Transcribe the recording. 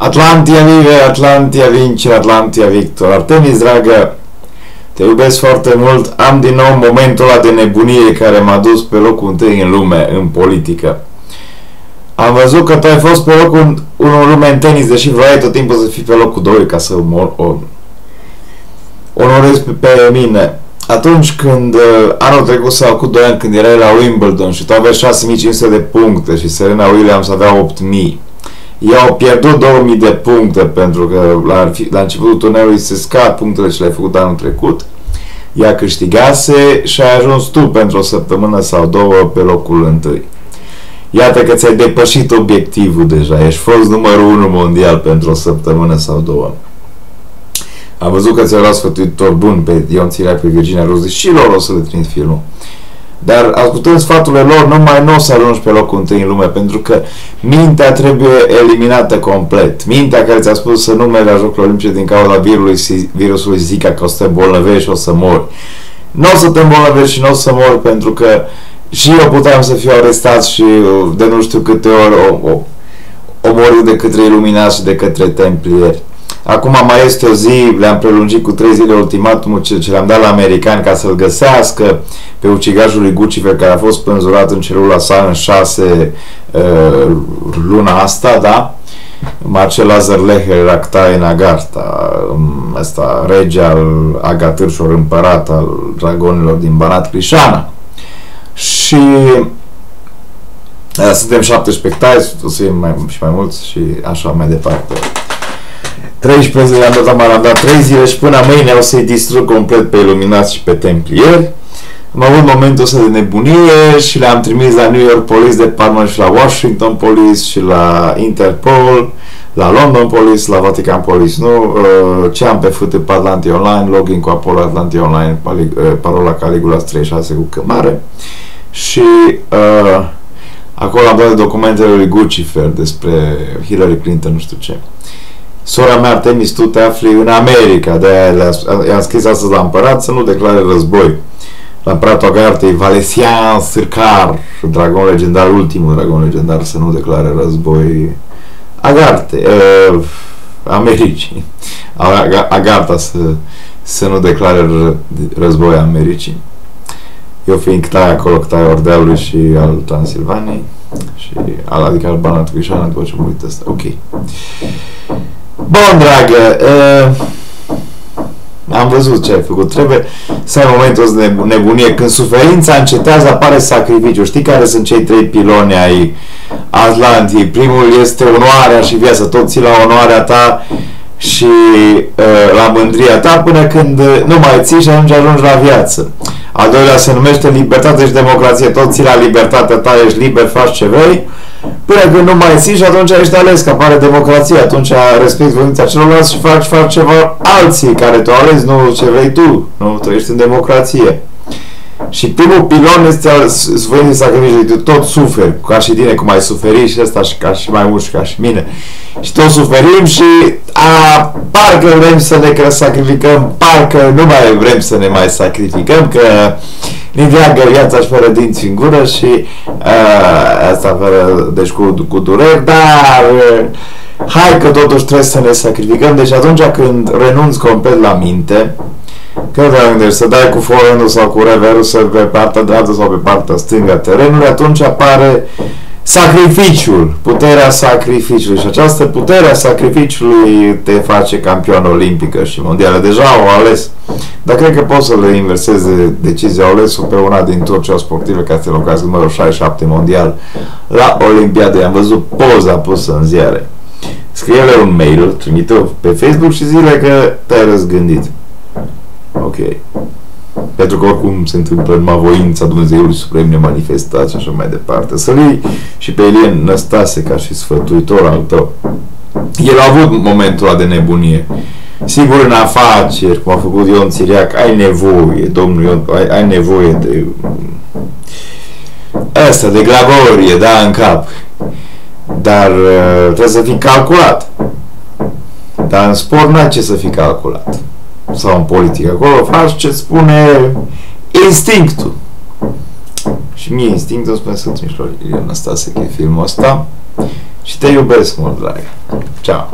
Atlantia vive, Atlantia vince, Atlantia victor. Artemis, dragă, te iubesc foarte mult. Am din nou momentul ăla de nebunie care m-a dus pe locul întâi în lume, în politică. Am văzut că tu ai fost pe locul 1 în lume în tenis, deși vrei tot timpul să fii pe locul 2 ca să mor, o, onorezi pe, pe mine. Atunci când uh, anul trecut sau cu 2 ani când erai la Wimbledon și tu aveai 6500 de puncte și Serena Williams avea 8000 ei au pierdut 2000 de puncte pentru că la, la începutul turneului se scad punctele ce le-ai făcut anul trecut. Ea câștigase și ai ajuns tu pentru o săptămână sau două pe locul întâi. Iată că ți-ai depășit obiectivul deja. Ești fost numărul 1 mondial pentru o săptămână sau două. Am văzut că ți-a luat sfătuitor bun pe Ion Țiriac, pe Virginia Rozi și lor o să le trimit filmul. Dar ascultând sfaturile lor, numai nu o să ajungi pe locul întâi în lume, pentru că mintea trebuie eliminată complet. Mintea care ți-a spus să nu mergi la Jocurile Olimpice din cauza virusului, virusului Zika, că o să te îmbolnăvești și o să mori. Nu o să te îmbolnăvești și nu o să mori, pentru că și eu puteam să fiu arestat și de nu știu câte ori omorât de către iluminați și de către templieri. Acum mai este o zi, le-am prelungit cu trei zile ultimatumul ce, ce le-am dat la americani ca să-l găsească pe ucigajul lui Guccifer care a fost pânzurat în celula sa în șase uh, luna asta, da? Marcel Lazar Leher Racta în Agarta, ăsta, rege al Agatârșor, împărat al dragonilor din Banat Crișana. Și uh, suntem șapte spectacole, o să fie mai, și mai mulți și așa mai departe. 13 zile am dat, am dat 3 zile și până mâine o să-i distrug complet pe iluminați și pe templieri. Am avut momentul ăsta de nebunie și le-am trimis la New York Police Department și la Washington Police și la Interpol, la London Police, la Vatican Police, nu? Uh, ce am pe fâte pe Atlantic Online, login cu Apollo Atlantic Online, uh, parola Caligula 36 cu cămare și uh, acolo am dat documentele lui Guccifer despre Hillary Clinton, nu știu ce. Sora mea Artemis, tu te afli în America, de-aia i-am scris astăzi la împărat să nu declare război. La împăratul Agartei, Valesian Sircar, dragon legendar, ultimul dragon legendar să nu declare război. Agarte, uh, Americii. Agarta să, să nu declare război Americii. Eu fiind tai acolo, tai Ordealului și al Transilvaniei și al, adică al Banatului și după ce mă uit asta. Ok. Bun, dragă, uh, am văzut ce ai făcut. Trebuie să ai momentul de nebunie. Când suferința încetează, apare sacrificiu. Știi care sunt cei trei piloni ai Atlantii? Primul este onoarea și viața. Tot ții la onoarea ta și uh, la mândria ta până când nu mai ții și atunci ajungi la viață. Al doilea se numește libertate și democrație. Tot ții la libertatea ta, ești liber, faci ce vrei până când nu mai ții și atunci ești ales, că apare democrație, atunci respecti voința celorlalți și faci, faci ceva alții care tu alegi, nu ce vrei tu, nu? Tu ești în democrație. Și primul pilon este al voinței sacrificiului. Tu tot suferi, ca și tine, cum ai suferit și ăsta și ca și mai mult și ca și mine. Și tot suferim și a, parcă vrem să ne sacrificăm, parcă nu mai vrem să ne mai sacrificăm, că întreagă viața și fără dinți în gură și uh, asta fără, deci cu, cu dureri, dar uh, hai că totuși trebuie să ne sacrificăm. Deci atunci când renunți complet la minte, că te gândești să dai cu forendul sau cu reverul să pe partea dreaptă sau pe partea stângă terenului, atunci apare sacrificiul, puterea sacrificiului și această putere a sacrificiului te face campion olimpică și mondială. Deja au ales, dar cred că pot să le inverseze decizia, au ales pe una din turcea sportive care se locați numărul 67 mondial la Olimpiade. Am văzut poza pusă în ziare. Scrie-le un mail, trimite pe Facebook și zile că te-ai răzgândit. Ok. Pentru că oricum se întâmplă numai voința Dumnezeului Suprem nemanifestat și așa mai departe. Să-l iei și pe Elien Năstase ca și sfătuitor al tău. El a avut momentul ăla de nebunie. Sigur, în afaceri, cum a făcut Ion Țiriac, ai nevoie, domnul Ion, ai, ai nevoie de asta, de glavorie, da, în cap. Dar uh, trebuie să fii calculat. Dar în sport n-ai ce să fii calculat sau în politică. Acolo faci ce spune instinctul. Și mie instinctul spune sunt mișto. Ilian Năstase, că e filmul ăsta. Și te iubesc mult, dragă. Ciao!